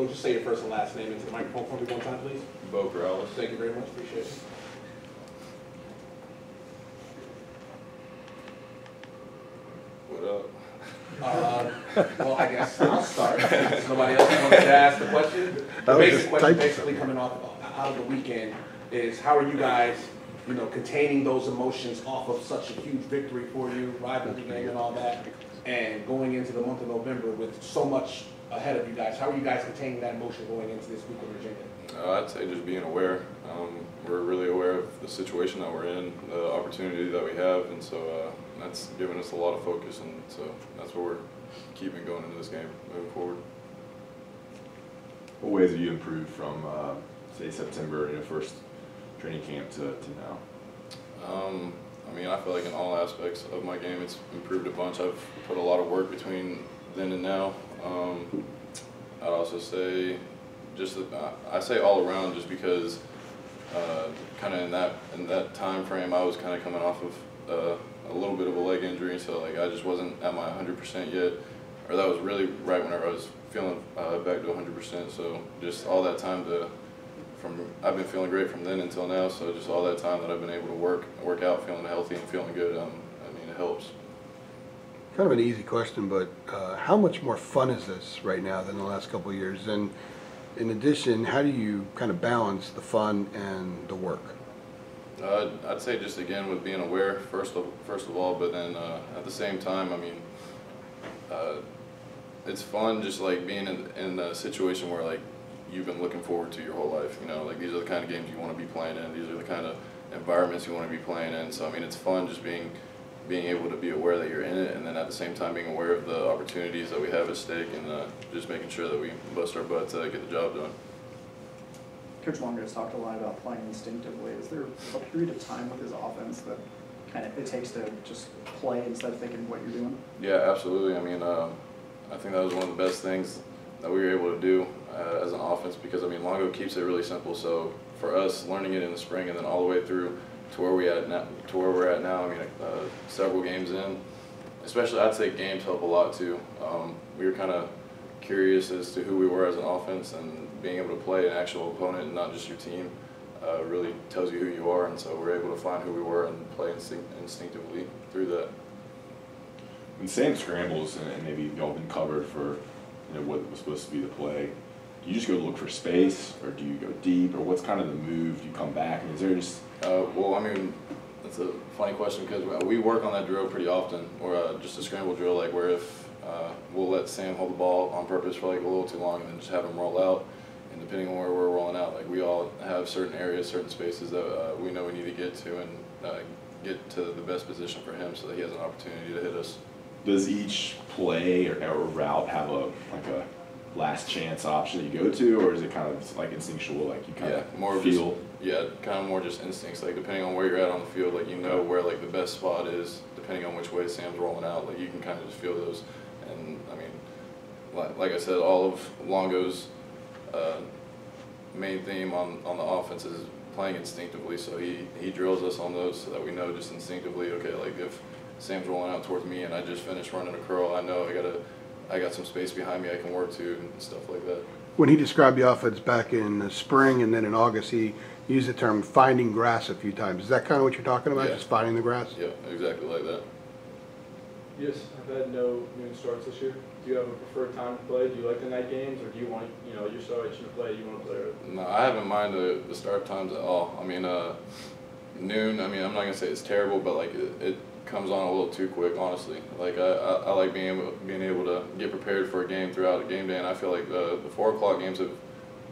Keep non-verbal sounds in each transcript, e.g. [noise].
Go just say your first and last name into the microphone for me one time, please. Beau Corrales. Thank you very much, appreciate it. What up? Uh, Well, I guess I'll start. Since Nobody else wants to ask the question. The I was basic question, typing basically coming off, out of the weekend, is how are you guys, you know, containing those emotions off of such a huge victory for you, rivalry game and all that, and going into the month of November with so much ahead of you guys? How are you guys containing that emotion going into this week in Virginia? Uh, I'd say just being aware. Um, we're really aware of the situation that we're in, the opportunity that we have, and so uh, that's given us a lot of focus, and so that's what we're keeping going into this game moving forward. What ways have you improved from, uh, say, September, you know, first training camp to, to now? Um, I mean, I feel like in all aspects of my game, it's improved a bunch. I've put a lot of work between then and now. Um, I'd also say, just uh, I say all around, just because uh, kind of in that in that time frame, I was kind of coming off of uh, a little bit of a leg injury, so like I just wasn't at my 100% yet, or that was really right whenever I was feeling uh, back to 100%. So just all that time to from I've been feeling great from then until now. So just all that time that I've been able to work work out, feeling healthy and feeling good. Um, I mean, it helps. Kind of an easy question, but uh, how much more fun is this right now than the last couple of years? And in addition, how do you kind of balance the fun and the work? Uh, I'd say just again with being aware first of first of all, but then uh, at the same time, I mean, uh, it's fun just like being in in a situation where like you've been looking forward to your whole life. You know, like these are the kind of games you want to be playing in. These are the kind of environments you want to be playing in. So I mean, it's fun just being being able to be aware that you're in it, and then at the same time being aware of the opportunities that we have at stake, and uh, just making sure that we bust our butt to get the job done. Coach Longo has talked a lot about playing instinctively. Is there a period of time with his offense that kind of it takes to just play instead of thinking what you're doing? Yeah, absolutely. I mean, um, I think that was one of the best things that we were able to do uh, as an offense because I mean, Longo keeps it really simple. So for us, learning it in the spring and then all the way through to where we at now, to where we're at now. I mean, uh, several games in, especially I'd say games help a lot too. Um, we were kind of curious as to who we were as an offense and being able to play an actual opponent and not just your team uh, really tells you who you are. And so we're able to find who we were and play instinct- instinctively through that. Sam scrambles and, and maybe y'all been covered for, you know, what was supposed to be the play, do you just go look for space, or do you go deep, or what's kind of the move? Do you come back, and is there just Uh, well, I mean, that's a funny question because we work on that drill pretty often, or uh, just a scramble drill, like where if uh, we'll let Sam hold the ball on purpose for like a little too long and then just have him roll out. And depending on where we're rolling out, like we all have certain areas, certain spaces that uh, we know we need to get to and uh, get to the best position for him so that he has an opportunity to hit us. does each play or, or route have a like a last chance option that you go to, or is it kind of like instinctual, like you kind Yeah, of more feel? just, yeah, kind of more just instincts. Like depending on where you're at on the field, like you know where like the best spot is, depending on which way Sam's rolling out. Like you can kind of just feel those. And I mean, like, like I said, all of Longo's uh, main theme on on the offense is playing instinctively. So he he drills us on those so that we know just instinctively. Okay, like if Sam's rolling out towards me and I just finished running a curl, I know I gotta. I got some space behind me I can work to and stuff like that. When he described the offense back in the spring and then in August, he used the term finding grass a few times. Is that kind of what you're talking about, Yeah. just finding the grass? Yeah, exactly like that. Yes, I've had no noon starts this year. Do you have a preferred time to play? Do you like the night games, or do you want, you know, you're so itching to play, you want to play early? No, I haven't mind the, the start times at all. I mean, uh, noon. I mean, I'm not gonna say it's terrible, but like it, it comes on a little too quick, honestly. Like I, I, I like being able being able to get prepared for a game throughout a game day, and I feel like uh, the four o'clock games have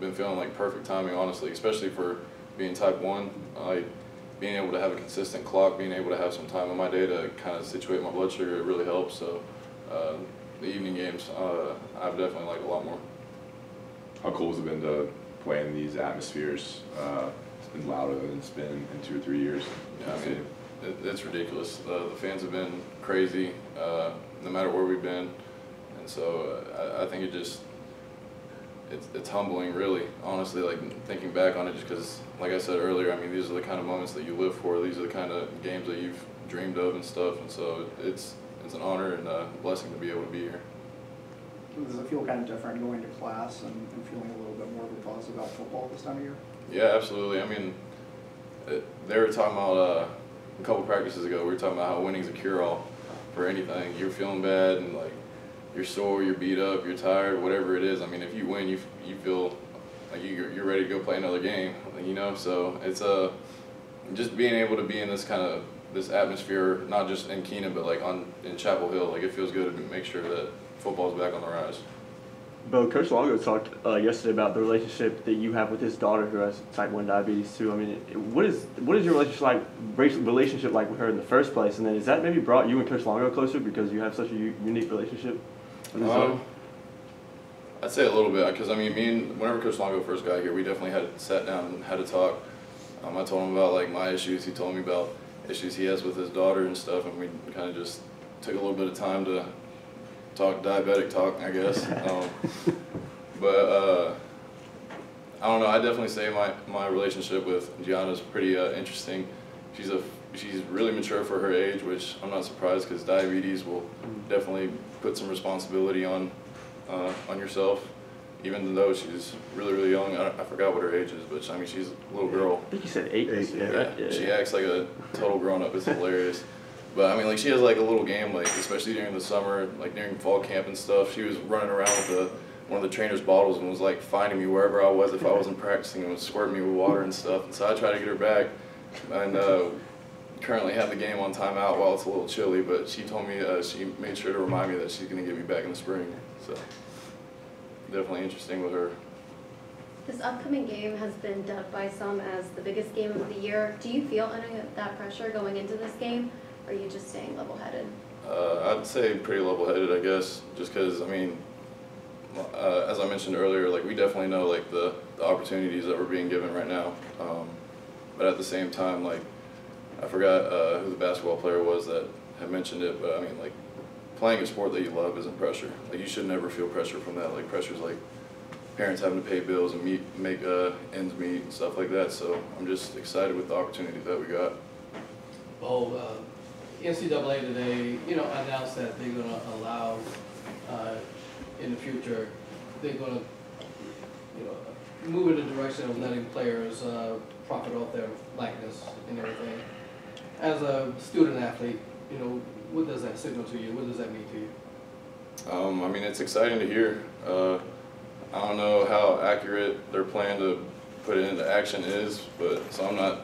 been feeling like perfect timing, honestly, especially for being type one. Like being able to have a consistent clock, being able to have some time in my day to kind of situate my blood sugar, it really helps. So uh, the evening games, uh, I've definitely liked a lot more. How cool has it been to play in these atmospheres? Uh, it's been louder than it's been in two or three years. Yeah, I mean, it, it's ridiculous. Uh, the fans have been crazy, uh, no matter where we've been, and so uh, I, I think it just it's it's humbling, really. Honestly, like thinking back on it, just because, like I said earlier, I mean, these are the kind of moments that you live for. These are the kind of games that you've dreamed of and stuff, and so it's it's an honor and a blessing to be able to be here. does it feel kind of different going to class and, and feeling a little bit more of a buzz about football this time of year? Yeah, absolutely. I mean, it, they were talking about uh, a couple practices ago. We were talking about how winning's a cure-all for anything. You're feeling bad and like you're sore, you're beat up, you're tired, whatever it is. I mean, if you win, you you feel like you you're ready to go play another game. You know, so it's uh, just being able to be in this kind of this atmosphere, not just in Kenan, but like on in Chapel Hill. Like it feels good to make sure that football's back on the rise. Beau, Coach Longo talked uh, yesterday about the relationship that you have with his daughter who has type 1 diabetes too. I mean, what is what is your relationship like relationship like with her in the first place? And then has that maybe brought you and Coach Longo closer because you have such a u- unique relationship? with his? Um, I'd say a little bit, because I mean, me and whenever Coach Longo first got here, we definitely had sat down and had a talk. Um, I told him about like my issues. He told me about issues he has with his daughter and stuff, and we kind of just took a little bit of time to talk diabetic talk, I guess. [laughs] Um, but uh, I don't know. I definitely say my my relationship with Gianna is pretty uh, interesting. She's a she's really mature for her age, which I'm not surprised because diabetes will definitely put some responsibility on uh, on yourself. Even though she's really really young, I, I forgot what her age is, but I mean she's a little girl. I think you said eight. Eight, yesterday, Yeah, right? she acts like a total grown up. It's [laughs] hilarious. But I mean, like she has like a little game, like especially during the summer, like during fall camp and stuff. She was running around with the one of the trainer's bottles and was like finding me wherever I was if I wasn't practicing and was squirting me with water and stuff. And so I tried to get her back, and uh, currently have the game on timeout while it's a little chilly. But she told me uh, she made sure to remind me that she's gonna get me back in the spring. So definitely interesting with her. This upcoming game has been dubbed by some as the biggest game of the year. Do you feel any of that pressure going into this game, or are you just staying level-headed? Uh, I'd say pretty level-headed, I guess, just because I mean, uh, as I mentioned earlier, like we definitely know like the, the opportunities that we're being given right now, um, but at the same time, like I forgot uh, who the basketball player was that had mentioned it, but I mean like playing a sport that you love isn't pressure. Like you should never feel pressure from that. Like pressure's like parents having to pay bills and meet make uh, ends meet and stuff like that. So I'm just excited with the opportunity that we got. Well, uh, NCAA today, you know, announced that they're gonna allow, uh, in the future, they're gonna, you know, move in the direction of letting players, uh, profit off their likeness and everything. As a student athlete, you know, what does that signal to you? What does that mean to you? Um, I mean, it's exciting to hear. Uh, I don't know how accurate their plan to put it into action is, but so I'm not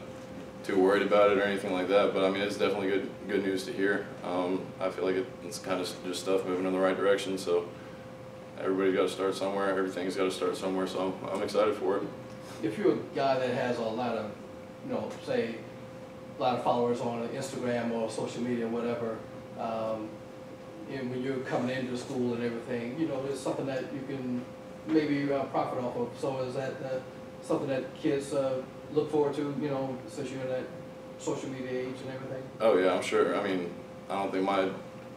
too worried about it or anything like that. But I mean, it's definitely good good news to hear. Um, I feel like it, it's kind of just stuff moving in the right direction. So everybody's got to start somewhere. Everything's got to start somewhere. So I'm, excited for it. If you're a guy that has a lot of, you know, say, a lot of followers on Instagram or social media, whatever, um, and when you're coming into school and everything, you know, it's something that you can maybe uh, profit off of. So is that uh, something that kids uh, look forward to, you know, since you're in that social media age and everything? Oh yeah, I'm sure. I mean, I don't think my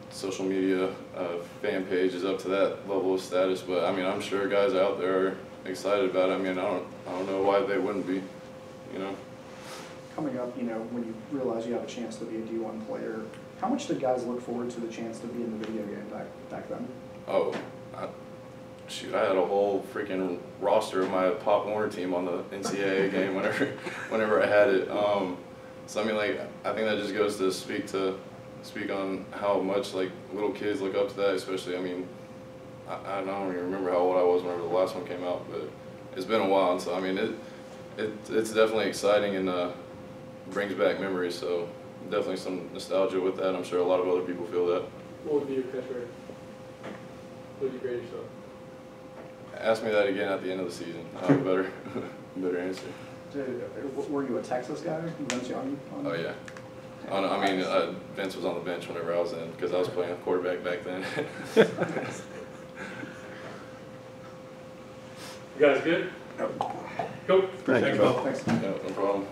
social media uh, fan page is up to that level of status, but I mean, I'm sure guys out there are excited about it. I mean, I don't, I don't know why they wouldn't be, you know. Coming up, you know, when you realize you have a chance to be a D1 player, how much did guys look forward to the chance to be in the video game back, back then? Oh, I, shoot, I had a whole freaking roster of my Pop Warner team on the NCAA [laughs] game whenever, whenever I had it. Um, so I mean, like, I think that just goes to speak to, speak on how much like little kids look up to that. Especially, I mean, I, I don't even remember how old I was whenever the last one came out, but it's been a while. So I mean, it, it, it's definitely exciting and uh, brings back memories. So definitely some nostalgia with that. I'm sure a lot of other people feel that. What would be your catchphrase? What would you grade yourself? Ask me that again at the end of the season. I'll have a better, [laughs] better answer. Did, uh, were you a Texas guy, Vince Young? on- Oh yeah. Oh, no, I mean, uh, Vince was on the bench whenever I was in because I was playing quarterback back then. [laughs] You guys good? Cool. Thank you, Beau. Thanks. yeah, no problem.